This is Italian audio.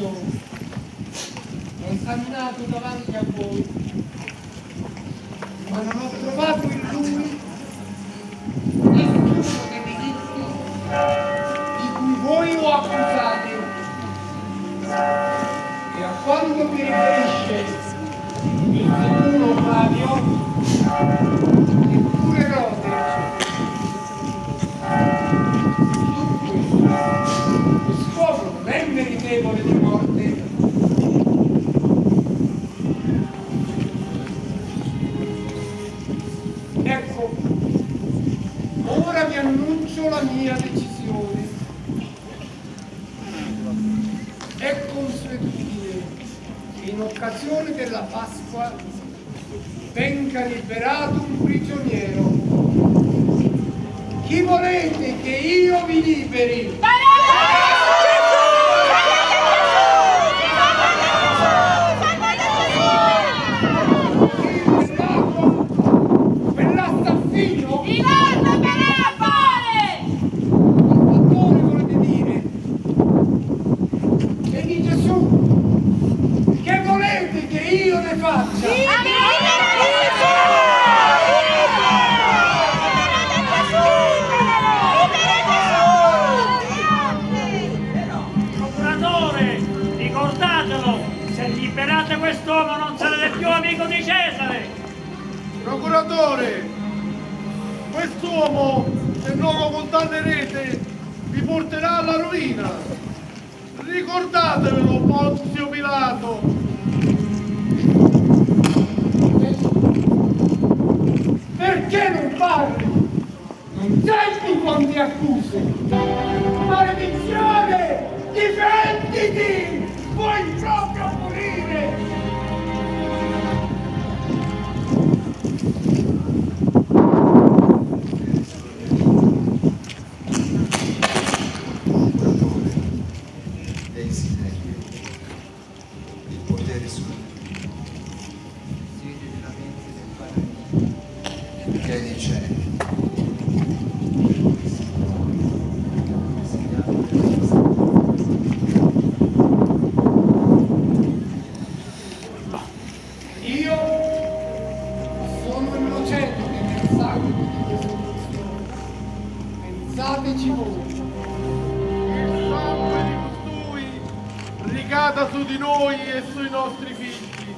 mio è camminato davanti a voi, ma non ho trovato in lui nessuno dei diritti di cui voi lo accusate. E a quanto mi riferisce il futuro Flavio, eppure Rode, lo scopo non meritevole di morte. Annuncio la mia decisione. È consuetudine che in occasione della Pasqua venga liberato un prigioniero. Chi volete che io vi liberi? Quell'assassino? Fattore volete dire? E di Gesù? Che volete che io ne faccia? Procuratore, ricordatelo, se liberate quest'uomo non sarete più amico di Cesare. Procuratore, quest'uomo, se non lo condannerete, vi porterà alla rovina. Ricordatevelo, Ponzio Pilato. Perché non parli? Non accuse? Maledizione! Difenditi! Vuoi proprio morire! desiderio, il Pensateci voi. Il sangue di costui ricada su di noi e sui nostri figli.